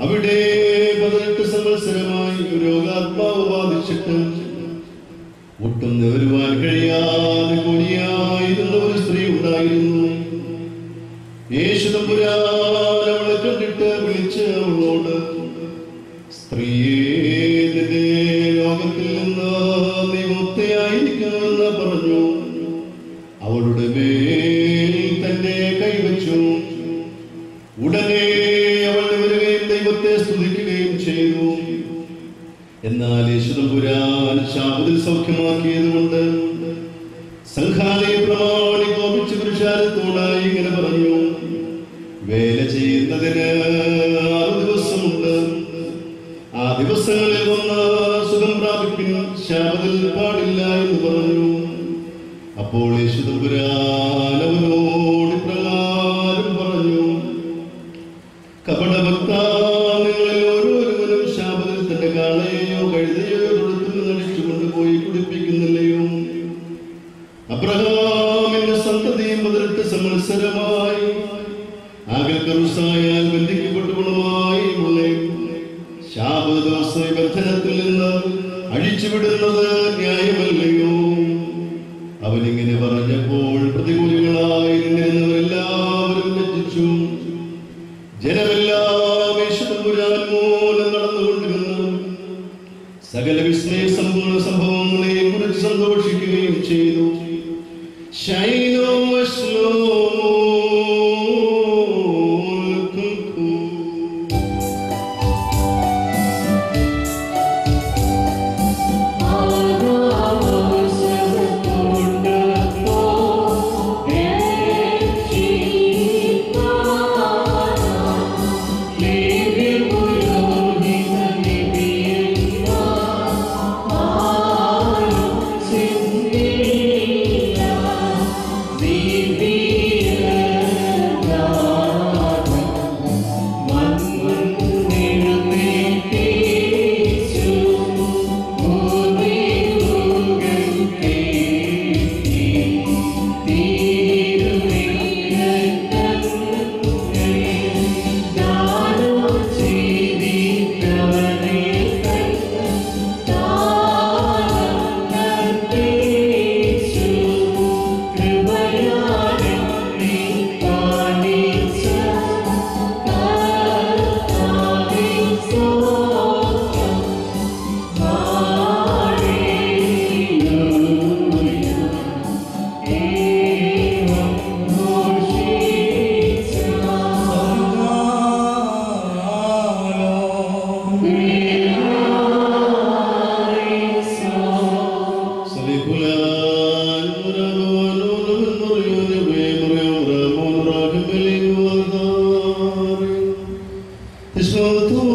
അവിടെ പതിനെട്ട് സംവത്സരമായി രോഗാത്മാവ് ബാധിച്ചിട്ട് ഒട്ടും നേരുവാൻ കഴിയാതെ കൊടിയായിരുന്ന ഒരു സ്ത്രീ ഉണ്ടായിരുന്നു. യേശു തമ്പുരാൻ അവളെ കണ്ടിട്ട് വിളിച്ച് അവളോട് സ്ത്രീയെ ലോകത്തിൽ നിന്ന് നീ മുക്തയായിരിക്കുമെന്ന് പറഞ്ഞു. അവളുടെ മേൽ തന്റെ കൈവച്ചു. ഉടനെ അവൾ വരികയും ദൈവത്തെ സ്തുതിക്കുകയും ചെയ്തു. എന്നാൽ യേശുദമ്പുരാൻ ശാപത്തിൽ സൗഖ്യമാക്കിയത് കൊണ്ട് സംഘാലയ പ്രമാണി കോപിച്ച് പുരുഷാരത്തോടായി ഇങ്ങനെ പറഞ്ഞു വേല ചെയ്യുന്നതിന് ആറ് ദിവസമുണ്ട്. ആ ദിവസങ്ങളിൽ ഒന്ന് സുഖം പ്രാപിപ്പിൻ ശാപത്തിൽ പാടില്ല എന്ന് പറഞ്ഞു. അപ്പോൾ യേശുദമ്പുരാൻ അവനിങ്ങനെ പറഞ്ഞപ്പോൾ പ്രതികൂലികളായി നിന്നിരുന്നവരെല്ലാവരും ലജ്ജിച്ചു. ജനമെല്ലാം യേശുതമ്പുരാൻ മൂലം നടന്നുകൊണ്ടിരുന്നു. സകല വിസ്മയ സംഭവ tutto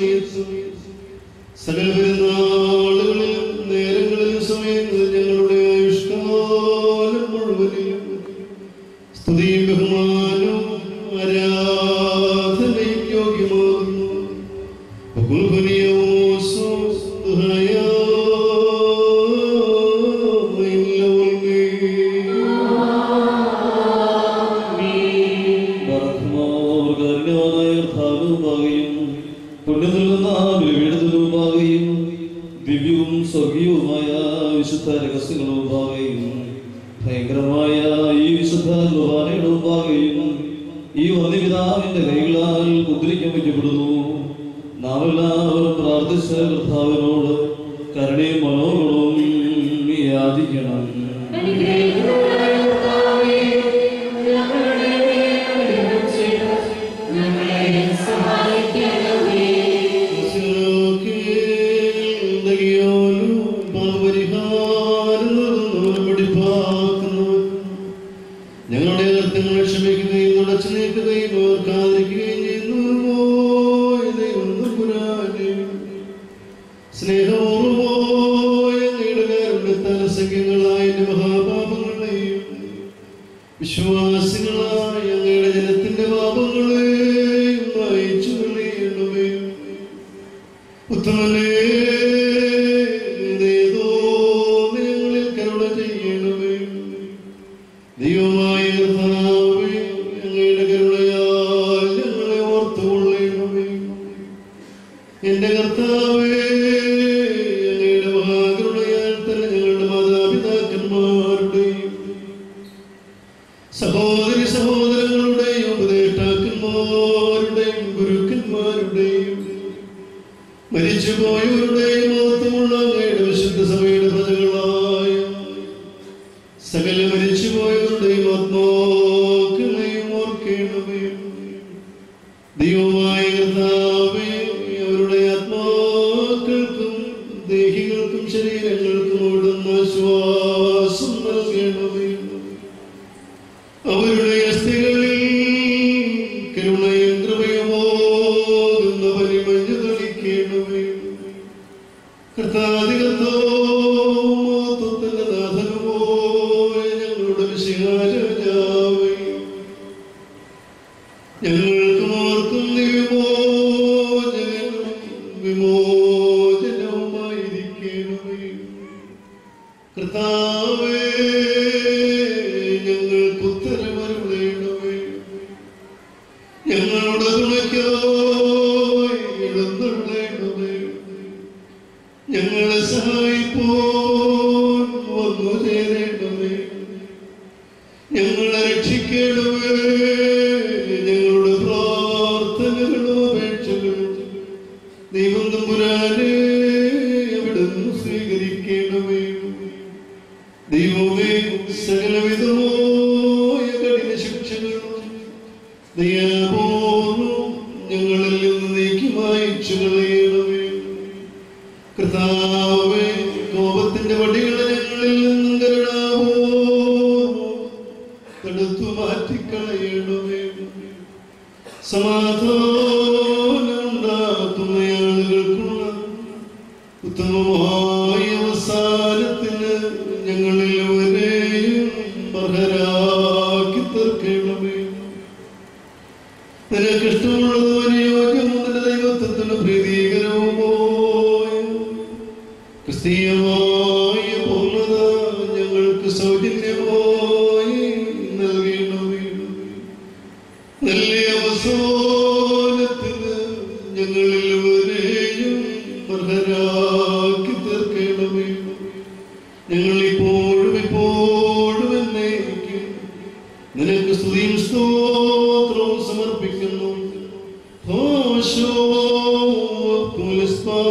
Soviets, Civil 说是个 ഞങ്ങൾക്കാർക്കും ഞങ്ങളുടെ ഞങ്ങളെ സഹായിപ്പോ വന്നു ചേരേണ്ടമേ ഞങ്ങളെ രക്ഷിക്കണമേ സമാധാനം ഉണ്ടാക്കുന്ന ആളുകൾക്കുള്ള ഉത്തമമായ അവസാനത്തിന് ഞങ്ങളിൽ വരെയും ബഹരാക്കി തീർക്കണമേ. നിനക്ക് ഇഷ്ടമുള്ളതുവരെ യോഗ്യമോ നിന്റെ ക്രിസ്തീയമായ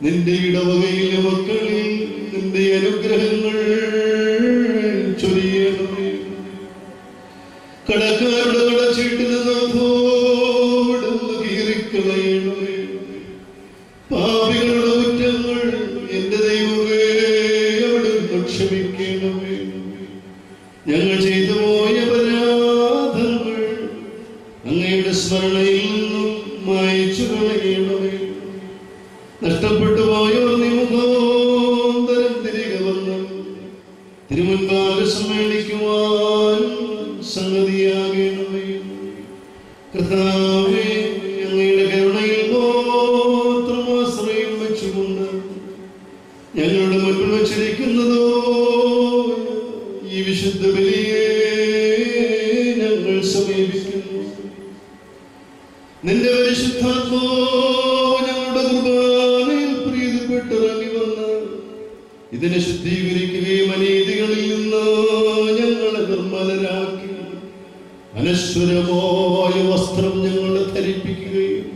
നിന്റെ ഇടവകയിലെ മക്കളിൽ നിന്റെ അനുഗ്രഹങ്ങൾ കടക്കാരുടെ കീറിക്കളയണമേ പാപികളുടെ കുറ്റങ്ങൾ ദൈവമേ അങ്ങയുടെ സ്മരണയിൽ നിന്നും മായച്ചു കളയണമേ. നഷ്ടപ്പെട്ടു പോയവർ നിമുഖാന്തരം തിരികെ വന്ന്. തിരുമുൻപാകെ സമ്മേളിക്കുവാൻ സംഗതിയാകണമേ. കർത്താവേ അങ്ങയുടെ കരുണയിൽ മാത്രം ആശ്രയം വെച്ചുകൊണ്ട് ഞങ്ങളുടെ മുൻപിൽ വച്ചിരിക്കുന്നതോ ഈ വിശുദ്ധ ബലിയെ ഞങ്ങൾ സമീപിക്കുന്നു. നിന്റെ പരിശുദ്ധാത്മോ ഇതിനെ ശുദ്ധീകരിക്കുകയും അനീതികളിൽ നിന്ന് ഞങ്ങളെ നിർമ്മലരാക്കി. അനശ്വരമായ വസ്ത്രം ഞങ്ങളെ ധരിപ്പിക്കുകയും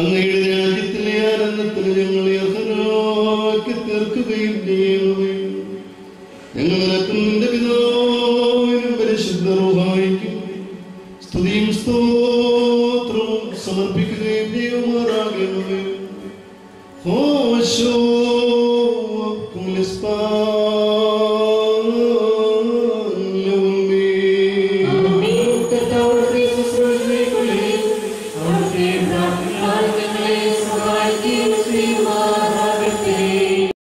അങ്ങയുടെ രാജ്യത്തിലെ ആനന്ദത്തിന് ഞങ്ങളെ അർഹനാക്കി തീർക്കുകയും ചെയ്യണമേ ഞങ്ങൾ നിനക്കും നിന്റെ പിതാവിനും പരിശുദ്ധ റൂഹായിക്കും സ്തുതിയും സ്തോത്രവും സമർപ്പിക്കുകയും ചെയ്യുമാറാകണമേ.